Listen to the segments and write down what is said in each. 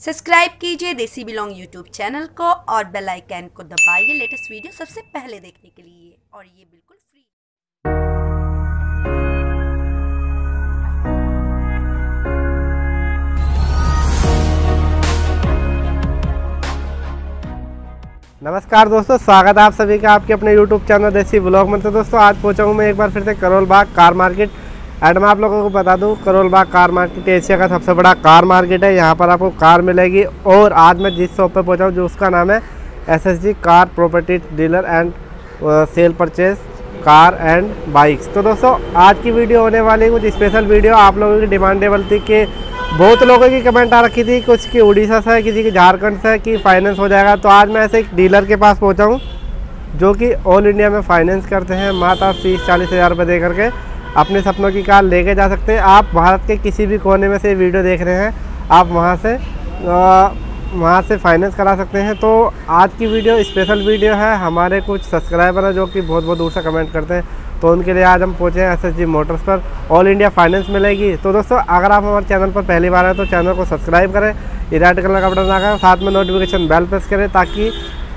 Subscribe कीजिए देसी belong YouTube channel को और बेल आइकन को दबाइए लेटेस्ट वीडियो सबसे पहले देखने के लिए। और ये बिल्कुल फ्री नमस्कार दोस्तों, स्वागत है आप सभी का आपके अपने YouTube चैनल देसी ब्लॉग में। तो दोस्तों, आज पहुँचा हूँ मैं एक बार फिर से Karol Bagh car market. And मैं आप लोगों को बता दूँ Karol Bagh car market Asia का सबसे बड़ा कार मार्केट है। यहाँ पर आपको कार मिलेगी और आज मैं जिस शॉप पे पहुँचा हूँ, जो उसका नाम है SSG car property dealer and sale purchase car and bikes तो दोस्तों, आज की वीडियो होने वाली कुछ स्पेशल वीडियो। आप लोगों की डिमांडेबल थी कि, बहुत लोगों की कमेंट आ रखी थी। कुछ की उड़ीसा से है, किसी की झारखंड से है, कि फाइनेंस हो जाएगा। तो आज मैं ऐसे एक डीलर के पास पहुँचा हूँ, जो कि ऑल इंडिया में फाइनेंस करते हैं आप तीस चालीस हज़ार रुपये दे करके अपने सपनों की कार लेके जा सकते हैं। आप भारत के किसी भी कोने में से वीडियो देख रहे हैं, आप वहाँ से वहाँ से फाइनेंस करा सकते हैं। तो आज की वीडियो स्पेशल वीडियो है। हमारे कुछ सब्सक्राइबर हैं जो कि बहुत बहुत दूर से कमेंट करते हैं। तो उनके लिए आज हम पहुँचे हैं एस मोटर्स पर। ऑल इंडिया फाइनेंस मिलेगी। तो दोस्तों, अगर आप हमारे चैनल पर पहली बार हैं तो चैनल को सब्सक्राइब करें। ये रेड कलर का बटन आकर साथ में नोटिफिकेशन बेल प्रेस करें ताकि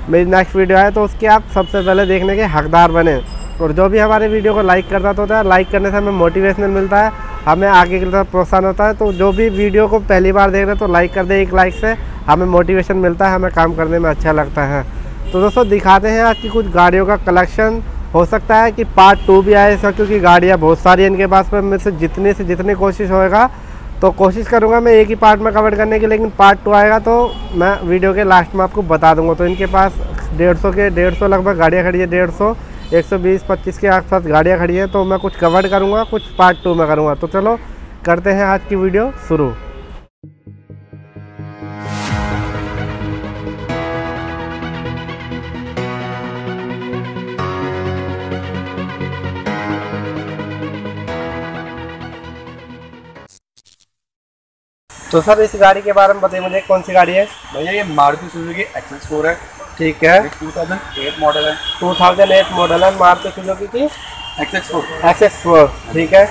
मेरी नेक्स्ट वीडियो आए तो उसकी आप सबसे पहले देखने के हकदार बने। और जो भी हमारे वीडियो को लाइक करता तो होता है लाइक करने से हमें मोटिवेशनल मिलता है, हमें आगे की तरफ़ प्रोत्साहन होता है। तो जो भी वीडियो को पहली बार देख रहे हैं तो लाइक कर दे एक लाइक से, हमें मोटिवेशन मिलता है, हमें काम करने में अच्छा लगता है। तो दोस्तों, दिखाते हैं आज की कुछ गाड़ियों का कलेक्शन हो सकता है कि पार्ट टू भी आए, इसका क्योंकि गाड़ियाँ बहुत सारी हैं इनके पास पर मेरे से जितने से जितनी कोशिश होएगा तो कोशिश करूँगा मैं एक ही पार्ट में कवर करने की, लेकिन पार्ट टू आएगा तो मैं वीडियो के लास्ट में आपको बता दूँगा। तो इनके पास डेढ़ सौ के, डेढ़ सौ लगभग गाड़ियाँ खड़ी है, डेढ़ सौ। एक सौ बीस, पच्चीस के आसपास गाड़ियाँ खड़ी हैं तो मैं कुछ कवर करूँगा, कुछ पार्ट टू में करूँगा। तो चलो, करते हैं आज की वीडियो शुरू। तो सर, इस गाड़ी के बारे में बताइए मुझे, कौन सी गाड़ी है? भैया, ये मारुति सुजुकी एक्सेस फोर है। ठीक है। ये 2008 मॉडल है। 2008 मॉडल है मारुति सुजुकी की? एक्सेस फोर एक्सेस फोर ठीक है।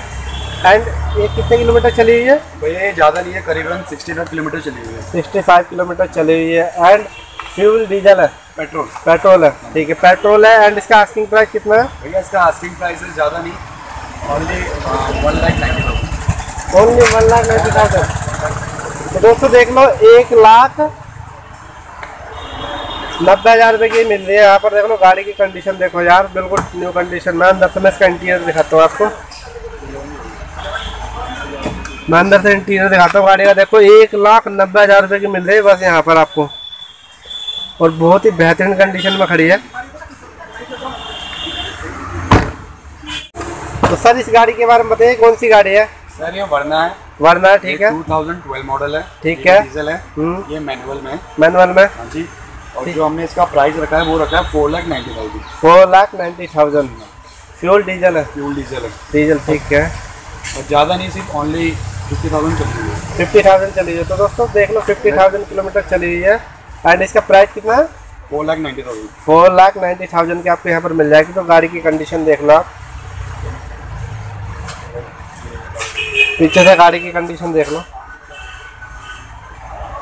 एंड ये कितने किलोमीटर चली हुई है? भैया ये ज़्यादा नहीं है करीबन 65 किलोमीटर चली हुई है। 65 किलोमीटर चली हुई है। एंड फ्यूल डीजल है? पेट्रोल पेट्रोल है ठीक है। पेट्रोल है एंड इसका आस्किंग प्राइस कितना है? भैया इसका आस्किंग प्राइस है ज़्यादा नहीं। Only one lakh ninety thousand only one lakh ninety thousand तो दोस्तों देख लो एक लाख नब्बे हज़ार रुपये की मिल रही है। यहाँ पर देख लो गाड़ी की कंडीशन देखो यार बिल्कुल न्यू कंडीशन में अंदर से मैं इसका इंटीरियर दिखाता हूँ आपको। मैं अंदर से इंटीरियर दिखाता हूँ गाड़ी का। देखो एक लाख नब्बे हज़ार रुपये की मिल रही है बस यहाँ पर आपको। और बहुत ही बेहतरीन कंडीशन में खड़ी है। तो सर इस गाड़ी के बारे में बताइए कौन सी गाड़ी है? सर ये वरना है। वरना ठीक है। 2012 मॉडल है। ठीक है। डीजल है। हम्म। ये मैनुअल में मैनुअल में? हाँ जी। और जो हमने इसका प्राइस रखा है वो रखा है four lakh ninety thousand four lakh ninety thousand fuel diesel है। फ्यूल डीजल है। डीजल ठीक है। और ज़्यादा नहीं सिर्फ़ ओनली फिफ्टी थाउज़ेंड चल रही है। फिफ्टी थाउज़ेंड चली हुई है। तो दोस्तों देख लो फिफ्टी थाउज़ेंड किलोमीटर चली हुई है। एंड इसका प्राइस कितना है? Four lakh ninety thousand four lakh ninety thousand की आपको यहाँ पर मिल जाएगी। तो गाड़ी की कंडीशन देख लो आप। पीछे से गाड़ी की कंडीशन देख लो।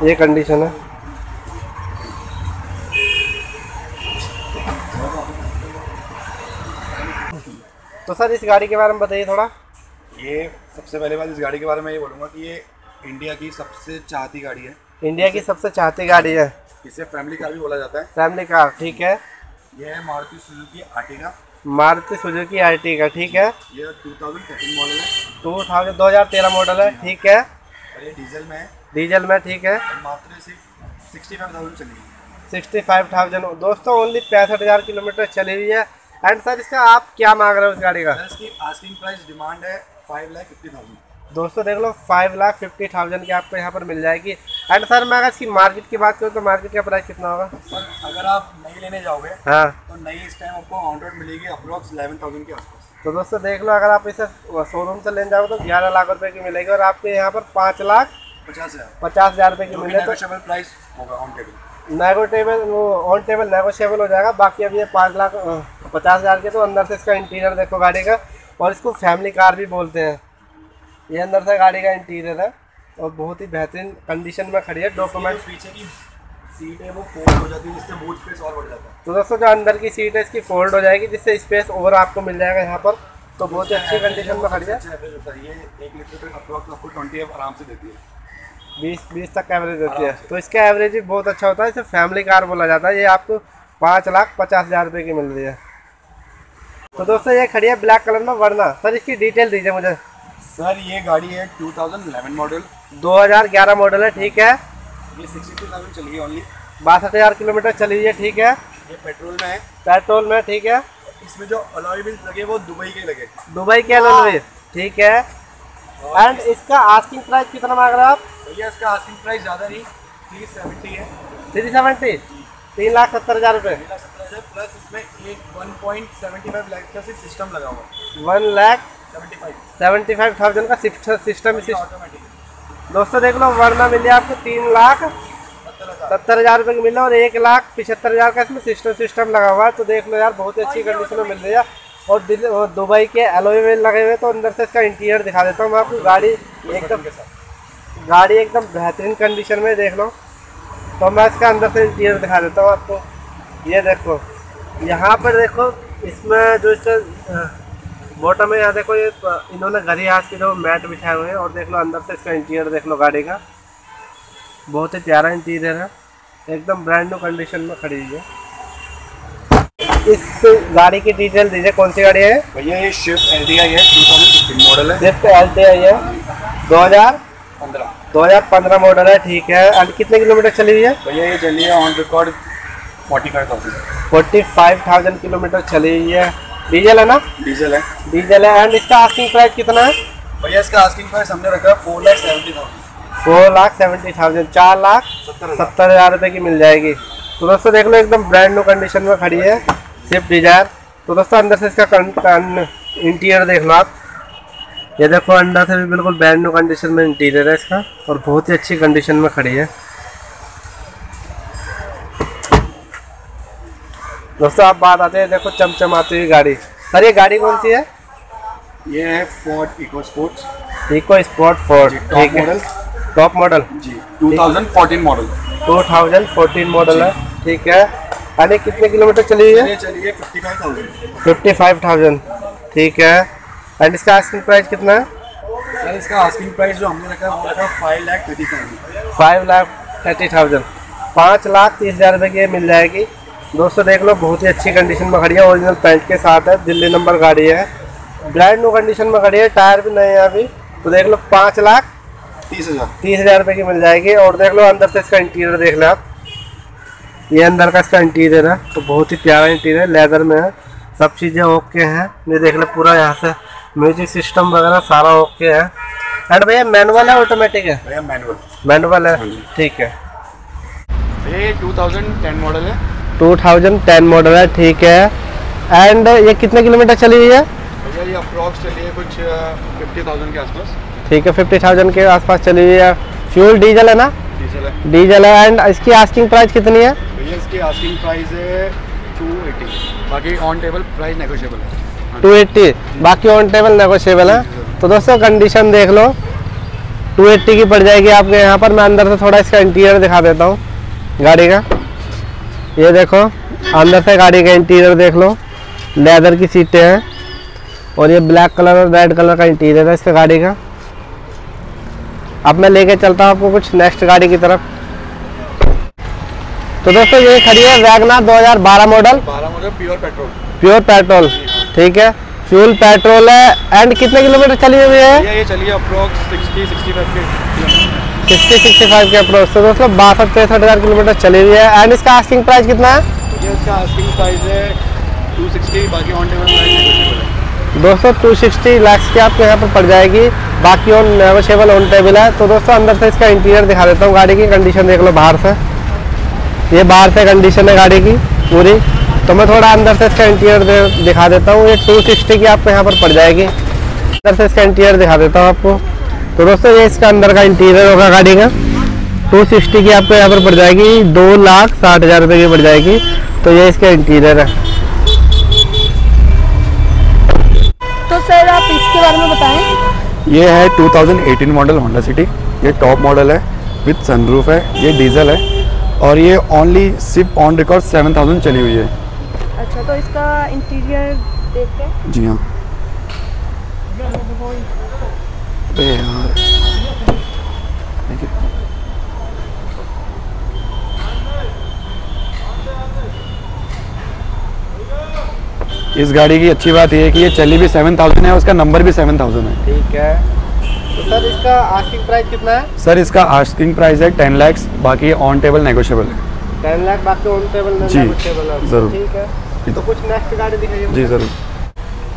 ये कंडीशन है। तो सर इस गाड़ी के बारे में बताइए थोड़ा। ये सबसे पहले बात इस गाड़ी के बारे में ये बोलूँगा कि ये इंडिया की सबसे चाहती गाड़ी है। इंडिया की सबसे चाहती गाड़ी है। इसे फैमिली कार भी बोला जाता है। फैमिली कार ठीक है। ये है Maruti Suzuki Ertiga. Maruti Suzuki RT का ठीक है। ये 2013 मॉडल है। टू थाउज़ेंड दो हज़ार तेरह मॉडल है ठीक है। और ये डीजल में है। डीजल में ठीक है। मात्र सिर्फ़ सिक्सटी फाइव थाउज़ेंड चली है। Sixty five thousand. दोस्तों ओनली पैंसठ हज़ार किलोमीटर चली हुई है। एंड सर इसका आप क्या मांग रहे हो इस गाड़ी का? सर इसकी आस्किंग प्राइस डिमांड है फाइव लाख फिफ्टी थाउज़ेंड दोस्तों देख लो फाइव लाख फिफ्टी थाउज़ेंड की आपको यहाँ पर मिल जाएगी। एंड सर मैं अगर इसकी मार्केट की बात करूँ तो मार्केट का प्राइस कितना होगा? सर अगर आप नई लेने जाओगे हाँ। तो नई इस टाइम आपको ऑन रोड मिलेगी अप्रोक्स इलेवन थाउज़ेंड के आसपास। तो दोस्तों देख लो अगर आप इसे शोरूम से लेने जाओगे तो ग्यारह लाख रुपए की मिलेगी और आपके यहाँ पर पाँच लाख पचास हज़ार। पचास हज़ार रुपये की जो कि मिले तो प्राइस होगा ऑन टेबल नेगोटेबल वो ऑन टेबल नेगोशिएबल हो जाएगा। बाकी अभी ये पाँच लाख पचास हज़ार के तो अंदर से इसका इंटीरियर देखो गाड़ी का और इसको फैमिली कार भी बोलते हैं। ये अंदर से गाड़ी का इंटीरियर है और बहुत ही बेहतरीन कंडीशन में खड़ी है डॉक्यूमेंट पीछे की सीट है वो फोल्ड हो जाती है जिससे बूट स्पेस और बढ़ जाता है। तो दोस्तों जो अंदर की सीट है इसकी फोल्ड हो जाएगी जिससे स्पेस ओवर आपको मिल जाएगा यहाँ पर। तो बहुत ही अच्छी कंडीशन में खड़ी है। ये एक लीटर पे अप्रॉक्स आपको ट्वेंटी आराम से देती है। बीस बीस तक एवरेज देती है। तो इसका एवरेज भी बहुत अच्छा होता है इसे फैमिली कार बोला जाता है। ये आपको पाँच लाख पचास हज़ार रुपये की मिल रही है। तो दोस्तों ये खड़ी है ब्लैक कलर में वरना। सर इसकी डिटेल दीजिए मुझे। सर ये गाड़ी है 2011 मॉडल 2011 मॉडल है ठीक है। ये 62,000 चली है ओनली बासठ हज़ार किलोमीटर चली है ठीक है। ये पेट्रोल में है। पेट्रोल में ठीक है। इसमें जो अलॉय व्हील्स लगे वो दुबई के लगे। दुबई के अलग ठीक है। एंड इसका आस्किंग प्राइस कितना मांग रहे हो आप? भैया इसका आस्किंग प्राइस ज़्यादा नहीं थ्री सेवेंटी है। थ्री सेवेंटी तीन लाख सत्तर हज़ार रुपये हज़ार प्लस इसमें एक one point seventy five lakh का सिस्टम लगा हुआ one lakh seventy five seventy five thousand का सिस्टम ऑटोमेटिक दोस्तों देख लो वरना मिली आपको तीन लाख सत्तर हज़ार। रुपये की मिल और एक लाख पिछहत्तर हज़ार का इसमें सिस्टम सिस्टम लगा हुआ है। तो देख लो यार बहुत ही अच्छी कंडीशन में मिल रही है। और दुबई के एलोई व्हील लगे हुए तो अंदर से इसका इंटीरियर दिखा देता हूँ मैं आपको। गाड़ी एकदम गाड़ी एकदम बेहतरीन कंडीशन में देख लो। तो मैं इसका अंदर से इंटीरियर दिखा देता हूँ आपको। ये देखो यहाँ पर देखो इसमें जो इसका बॉटम है यहाँ देखो ये इन्होंने घरी हाथ की जो मैट बिछाए हुए हैं और देख लो अंदर से इसका इंटीरियर देख लो गाड़ी का। बहुत ही प्यारा इंटीरियर है। एकदम ब्रांड न्यू कंडीशन में खड़ी हुई है। इस गाड़ी की डिटेल दीजिए कौन सी गाड़ी है? भैया ये शिफ्ट एल है टू थाउज़ेंड मॉडल है। स्विफ्ट एल टी आई है। दो हज़ार पंद्रह। दो हज़ार पंद्रह मॉडल है ठीक है। और कितने किलोमीटर चली हुई है? भैया ये चली है on record forty five thousand forty five thousand kilometre चली हुई है। डीजल है ना? डीजल है। डीजल है। एंड इसका आस्किंग प्राइस कितना है? भैया इसका आस्किंग प्राइस हमने रखा है four lakh seventy thousand four lakh seventy thousand चार लाख सत्तर हज़ार। रुपये की मिल जाएगी। तो दोस्तों देख लो एकदम ब्रांड न्यू कंडीशन में खड़ी है। स्विफ्ट डिज़ायर तो दोस्तों अंदर से इसका इंटीरियर देख लो आप। ये देखो अंडा से भी बिल्कुल ब्रांड न्यू कंडीशन में इंटीरियर है इसका और बहुत ही अच्छी कंडीशन में खड़ी है। दोस्तों आप बात आते हैं देखो चमचमाती हुई गाड़ी। सर ये गाड़ी कौन सी है? ये है Ford Eco Sports Eco Sport four जी, ठीक है। टॉप मॉडल जी 2014 मॉडल 2014 मॉडल है ठीक है। अरे कितने किलोमीटर चली है? ये चली है 55000 फिफ्टी फाइव थाउज़ेंड ठीक है। एंड इसका आस्किंग प्राइस कितना है? सर इसका आस्किंग प्राइस जो हमने रखा है वो रखा five lakh thirty thousand five lakh thirty thousand पाँच लाख तीस हज़ार रुपये की मिल जाएगी। दोस्तों देख लो बहुत ही अच्छी कंडीशन में खड़ी है ओरिजिनल पेंट के साथ है दिल्ली नंबर गाड़ी है। ब्रांड न्यू कंडीशन में खड़ी है टायर भी नए हैं अभी। तो देख लो पाँच लाख तीस हज़ार। तीस हज़ार रुपये की मिल जाएगी। और देख लो अंदर से इसका इंटीरियर देख लो आप। ये अंदर का इसका इंटीरियर है तो बहुत ही प्यारा इंटीरियर लेदर में है। सब चीज़ें ओके हैं। ये देख लो पूरा यहाँ से म्यूज़िक सिस्टम वगैरह सारा ओके है। एंड भैया मैनुअल है ऑटोमेटिक है? भैया मैनुअल मैनुअल है? ठीक है। ये 2010 मॉडल है। 2010 मॉडल है ठीक है। एंड ये कितने किलोमीटर चली हुई है? भैया ये अप्रॉक्स चली है कुछ फिफ्टी थाउज़ेंड के आसपास। ठीक है फिफ्टी थाउज़ेंड के आसपास चली हुई है। फ्यूल डीजल है ना? डीजल है। डीजल है। एंड इसकी आस्किंग प्राइस कितनी है? भैया इसकी आस्किंग प्राइस है टू एटी बाकी ऑन टेबल प्राइस नेगोशिएबल है। टू एट्टी बाकी ऑन टेबल नेगोशिएबल है। तो दोस्तों कंडीशन देख लो। टू एट्टी की पड़ जाएगी आपके यहाँ पर। मैं अंदर से थोड़ा इसका इंटीरियर दिखा देता हूँ। गाड़ी का। ये देखो अंदर से गाड़ी का इंटीरियर देख लो। लेदर की सीटें हैं। और ये ब्लैक कलर और रेड कलर का इंटीरियर है इसका गाड़ी का। अब मैं लेके चलता हूँ आपको कुछ नेक्स्ट गाड़ी की तरफ़। तो दोस्तों ये खड़ी है वैगना 2012 मॉडल बारह model pure petrol pure petrol ठीक है? फ्यूल पेट्रोल है एंड कितने किलोमीटर चली हुई है? ये चली है approx sixty sixty five K kilometre sixty sixty five K approach तो दोस्तों बासठ तिरसठ हज़ार किलोमीटर चली हुई है. एंड इसका आस्किंग प्राइस कितना है? ये इसका आस्किंग प्राइस है टू सिक्सटी बाकी ऑन टेबल प्राइस दोस्तों टू सिक्सटी लैक्स की आपको यहाँ पर पड़ जाएगी. बाकी ऑन नेगोशिएबल ऑन टेबल है. तो दोस्तों अंदर से इसका इंटीरियर दिखा देता हूँ. गाड़ी की कंडीशन देख लो बाहर से. ये बाहर से कंडीशन है गाड़ी की पूरी. तो मैं थोड़ा अंदर से इसका इंटीरियर दे, दिखा देता हूँ। ये टू सिक्सटी की आपको यहाँ पर पड़ जाएगी। अंदर से इसका इंटीरियर दिखा देता हूँ आपको। तो दोस्तों ये इसका अंदर का इंटीरियर होगा गाड़ी का टू सिक्सटी की आपको यहाँ पर पड़ जाएगी। दो लाख साठ हज़ार रुपये की पड़ जाएगी। तो ये इसका इंटीरियर है। तो सर आप इसके बारे में बताएँ। ये है 2018 मॉडल होंडा सिटी ये टॉप मॉडल है विथ सनरूफ है ये डीजल है। और ये ओनली सिर्फ़ ऑन रिकॉर्ड सेवन थाउज़ेंड चली हुई है। अच्छा तो इसका इंटीरियर देखते हैं जी हाँ। यार। इस गाड़ी की अच्छी बात यह है कि ये चली भी सेवन थाउज़ेंड है उसका नंबर भी सेवन थाउज़ेंड है। ठीक है। तो सर इसका आस्किंग प्राइस कितना है? सर इसका आस्किंग प्राइस है टेन लैक्स बाकी ऑन टेबल नेगोशियबल है। टेन लाख बाकी ऑन टेबल जी, ज़रूर। ठीक है। तो कुछ नेक्स्ट गाड़ी दिखाइए जी सर।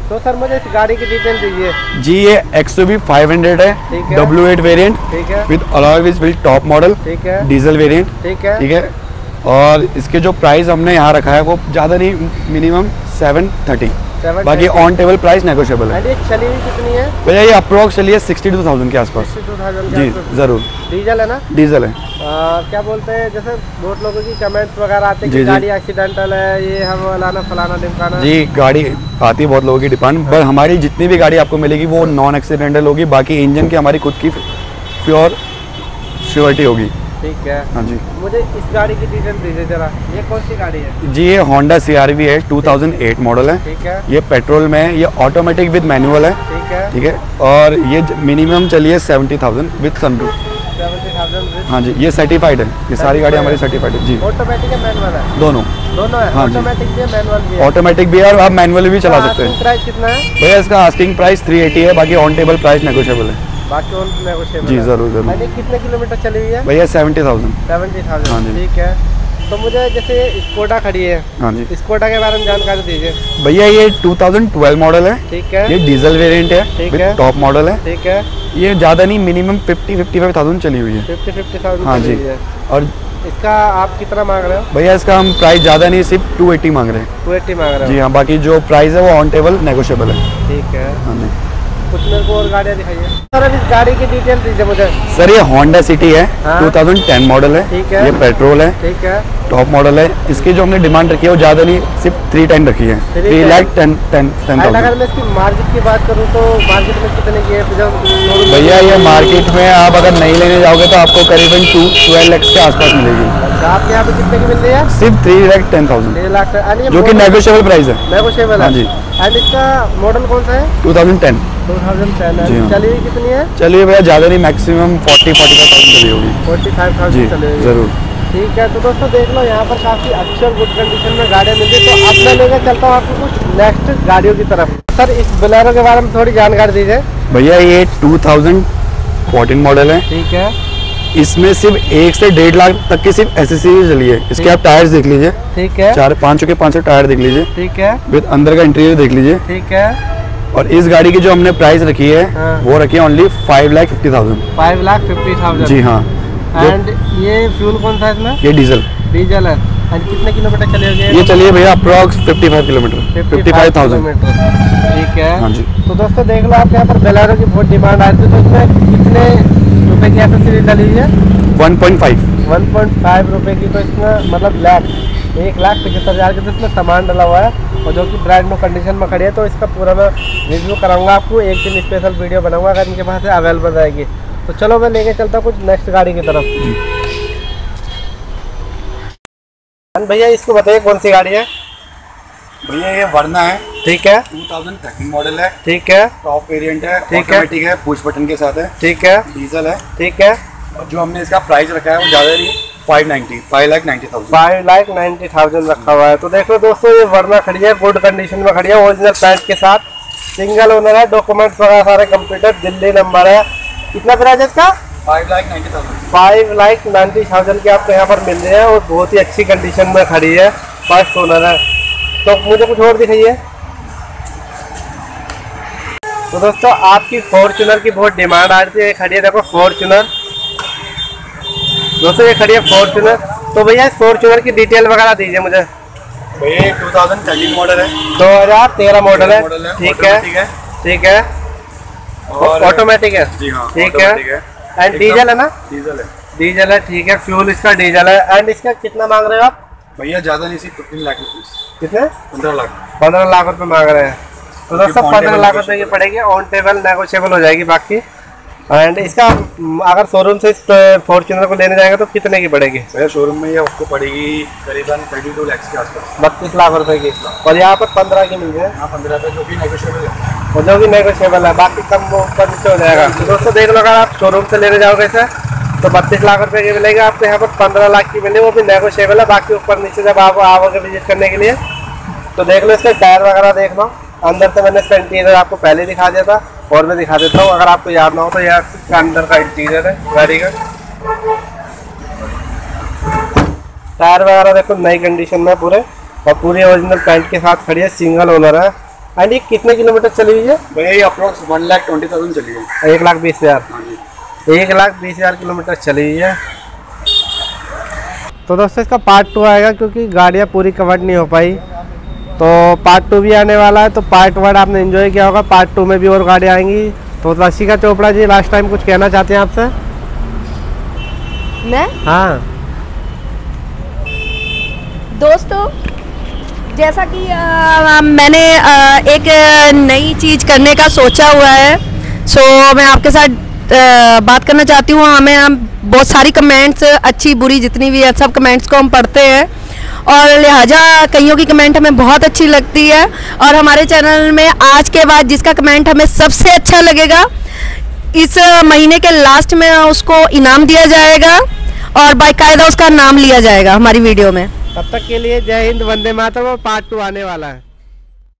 तो सर मुझे इस गाड़ी की डिटेल दीजिए जी ये एक्स यू फाइव हंड्रेड है डब्ल्यू एट वेरियंट ठीक है। With alloy with top model ठीक है। डीजल वेरियंट ठीक है। ठीक है। और इसके जो प्राइस हमने यहाँ रखा है वो ज़्यादा नहीं मिनिमम सेवन थर्टी बाकी ऑन टेबल प्राइस नेगोशियबल है। ये चली हुई कितनी है? भैया ये अप्रोक्स चलिए सिक्सटी टू थाउज़ेंड के आसपास। जी ज़रूर। डीजल है ना? डीजल है। आ, क्या बोलते हैं जैसे बहुत लोगों की कमेंट्स वगैरह आते हैं कि गाड़ी एक्सीडेंटल है ये हम फलाना फलाना ढिमकाना। जी गाड़ी आती है बहुत लोगों की डिमांड पर हमारी जितनी भी गाड़ी आपको मिलेगी वो नॉन एक्सीडेंटल होगी बाकी इंजन की हमारी खुद की प्योर श्योरिटी होगी। ठीक है। हाँ जी। मुझे इस गाड़ी की डिटेल दीजिए जरा। ये कौन सी गाड़ी है? जी ये होंडा सी आर वी है 2008 मॉडल है। ठीक है। ये पेट्रोल में है ये ऑटोमेटिक विद मैनुअल है। ठीक है। ठीक है। और ये मिनिमम चलिए seventy thousand sunroof seventy thousand हाँ जी ये सर्टिफाइड है। ये सारी गाड़ी हमारी सर्टिफाइड है। जी। ऑटोमेटिक है मैनुअल है? दोनों। दोनों है। हाँ। ऑटोमेटिक भी है मैनुअल भी है। ऑटोमेटिक भी है और आप मैनुअली भी चला सकते हैं। प्राइस कितना है? भैया इसका आस्किंग प्राइस 380 है बाकी ऑन टेबल प्राइस नेगोशिएबल है। बाकी ऑन नेगोशिएबल जी ज़रूर ज़रूर। मैंने कितने किलोमीटर चली हुई है? भैया सेवेंटी थाउज़ेंड सेवेंटी थाउज़ेंड ठीक है। तो मुझे जैसे स्कोडा खड़ी है। हाँ जी। स्कोडा के बारे में जानकारी दीजिए। भैया ये 2012 मॉडल है। ठीक है। ये डीजल वेरिएंट है ठीक है। टॉप मॉडल है। ठीक है। ये ज़्यादा नहीं मिनिमम 50 55 थाउज़ेंड चली हुई है। फिफ्टी फिफ्टी थाउज़ेंड हाँ जी। और इसका आप कितना मांग रहे हो? भैया इसका हम प्राइस ज़्यादा नहीं सिर्फ़ 280 मांग रहे हैं। टू एट्टी मांग रहे हैं। जी हाँ बाकी जो प्राइस है वो ऑन टेबल नेगोशिएबल है। ठीक है। हाँ जी। कुछ मेरे को और गाड़ियाँ दिखाइए। सर अब इस गाड़ी की डिटेल दीजिए मुझे। सर ये होंडा सिटी है टू थाउज़ेंड टेन मॉडल है। ठीक है। ये पेट्रोल है। ठीक है। टॉप मॉडल है। इसकी जो हमने डिमांड रखी है वो ज़्यादा नहीं सिर्फ़ थ्री टाइम रखी है। Three? Lakh ten ten ten अगर मैं इसकी मार्केट की बात करूँ तो मार्केट में कितने की है? भैया ये मार्केट में आप अगर नहीं लेने जाओगे तो आपको करीबन टू ट्वेल्व लैक्स के आसपास मिलेगी। अच्छा, आपके यहाँ पे कितने की मिल रही है? सिर्फ़ थ्री लाख टेन थाउज़ेंड जो कि नेगोशिएबल प्राइस है। नेगोशिएबल हाँ? जी। एंड इसका मॉडल कौन सा है? 2010 2010 जी है। हाँ। चली हुई कितनी है? चलिए भैया ज़्यादा नहीं maximum forty forty five thousand चली होगी। 45000 जी चली हुई है ज़रूर। ठीक है तो दोस्तों देख लो यहाँ पर काफ़ी अच्छी और गुड कंडीशन में गाड़ियाँ मिलती है। तो अब मैं लेकर चलता हूँ आपको कुछ नेक्स्ट गाड़ियों की तरफ़। सर इस बोलेरो के बारे में थोड़ी जानकारी दीजिए। भैया ये 2014 मॉडल है। ठीक है। इसमें सिर्फ़ एक से डेढ़ लाख तक की सिर्फ़ एसेसरीज चली है। इसके आप टायर्स देख लीजिए। ठीक है। चार पाँच के पाँच टायर देख लीजिए। ठीक है। विद अंदर का इंटीरियर देख लीजिए। ठीक है। और इस गाड़ी की जो हमने प्राइस रखी है हाँ। वो रखी है only five lakh fifty thousand five lakh fifty thousand जी हाँ। एंड ये फ्यूल कौन सा है इसमें? ये डीजल। डीजल है। एंड कितने किलोमीटर चले ये चलिए भैया approx fifty five kilometre fifty five thousand kilometre ठीक है। हाँ जी। तो दोस्तों देख लो आप यहाँ पर बेलारो की बहुत डिमांड आ रही थी तो इसमें कितने रुपए की डली हुई है? वन पॉइंट फाइव 1.5 रुपए की तो इसमें मतलब लाख एक लाख पचहत्तर हज़ार के तो इसमें सामान डला हुआ है। और जो कि ब्रांड न्यू कंडीशन में खड़ी है तो इसका पूरा मैं रिव्यू कराऊँगा आपको। एक दिन स्पेशल वीडियो बनाऊँगा अगर इनके पास अवेलेबल रहेगी। तो चलो मैं लेके चलता हूँ कुछ नेक्स्ट गाड़ी की तरफ़। भैया इसको बताइए कौन सी गाड़ी है? भैया ये वरना है। ठीक है। 2013 मॉडल है। ठीक है। टॉप वेरिएंट है ठीक है। ऑटोमेटिक है पुश बटन के साथ है। ठीक है। डीजल है। ठीक है। और जो हमने इसका प्राइस रखा है वो ज़्यादा नहीं five ninety five lakh ninety thousand five lakh ninety thousand रखा हुआ है। तो देखो दोस्तों ये वरना खड़ी है गुड कंडीशन में खड़ी है ओरिजिनल प्राइस के साथ। सिंगल ओनर है डॉक्यूमेंट्स वगैरह सारे कंप्यूटर दिल्ली नंबर है। कितना प्राइस है इसका? फाइव लाख नाइन्टी थाउज़ेंड के आपको यहाँ पर मिल रहे हैं और बहुत ही अच्छी कंडीशन में खड़ी है। फ़र्स्ट ओनर है। तो मुझे कुछ और दिखाइए। तो दोस्तों आपकी फॉर्चुनर की बहुत डिमांड आ रही थी। ये खड़ी है देखो फॉर्चुनर दोस्तों ये खड़ी है फॉर्चुनर तो भैया फॉर्चुनर की डिटेल वगैरह दीजिए मुझे। भैया टू थाउज़ेंड थर्टीन मॉडल है। 2013 मॉडल है। मॉडल है ठीक है। है। ठीक है। और ऑटोमेटिक है। जी हाँ ठीक है। एंड डीजल है ना? डीजल है। डीजल है ठीक है। फ्यूल इसका डीजल है। एंड इसका कितना मांग रहे हो आप? भैया ज़्यादा नहीं सिर्फ़ फिफ्टीन लाख रुपीज़ कितने? पंद्रह लाख। पंद्रह लाख रुपए मांग रहे हैं। तो दोस्तों पंद्रह लाख रुपए की पड़ेगी। ऑन टेबल नेगोशिएबल हो जाएगी बाकी। एंड इसका अगर शोरूम से इस फॉर्चुनर को लेने जाएँगे तो कितने की पड़ेगी? भैया शोरूम में ये आपको पड़ेगी करीबन थर्टी टू लैक्स के आसपास। बत्तीस लाख रुपए की। और यहाँ पर पंद्रह की मिल जाए यहाँ पंद्रह पे जो भी नेगोशियबल है। और जो भी नेगोशियबल है बाकी कम वो ऊपर नीचे हो जाएगा। तो दोस्तों देख लो अगर आप शोरूम से लेने जाओगे इसे तो बत्तीस लाख रुपए की मिलेगी आपको। यहाँ पर पंद्रह लाख की मिलेगी वो भी नेगोशियबल है बाकी ऊपर नीचे जब आप आओगे विज़िट करने के लिए तो देख लो इसके टायर वगैरह देख लो। अंदर से मैंने इसका इंटीरियर आपको पहले दिखा दिया था। और मैं दिखा देता हूँ अगर आपको याद ना हो तो यह इसका अंदर का इंटीरियर है गाड़ी का। टायर वगैरह देखो नई कंडीशन में पूरे। और पूरी ओरिजिनल पैंट के साथ खड़ी है सिंगल ओनर है। एंड ये कितने किलोमीटर चली हुई है? भैया ये approx one lakh twenty thousand चली है। एक लाख बीस हज़ार। हाँ एक लाख बीस हज़ार किलोमीटर चली हुई है। तो दोस्तों इसका पार्ट टू आएगा क्योंकि गाड़ियाँ पूरी कवर नहीं हो पाई। तो पार्ट टू भी आने वाला है तो पार्ट वन आपने एंजॉय किया होगा। पार्ट टू में भी और गाड़ियाँ आएँगी। तो रशिका चोपड़ा जी लास्ट टाइम कुछ कहना चाहते हैं आपसे? मैं? हाँ। दोस्तों जैसा कि अ, मैंने अ, एक नई चीज़ करने का सोचा हुआ है। सो मैं आपके साथ अ, बात करना चाहती हूँ। हमें हम बहुत सारी कमेंट्स अच्छी बुरी जितनी भी है सब कमेंट्स को हम पढ़ते हैं। और लिहाजा कईयों की कमेंट हमें बहुत अच्छी लगती है। और हमारे चैनल में आज के बाद जिसका कमेंट हमें सबसे अच्छा लगेगा, इस महीने के लास्ट में उसको इनाम दिया जाएगा और बाकायदा उसका नाम लिया जाएगा हमारी वीडियो में। तब तक के लिए जय हिंद, वंदे मातरम और पार्ट टू आने वाला है।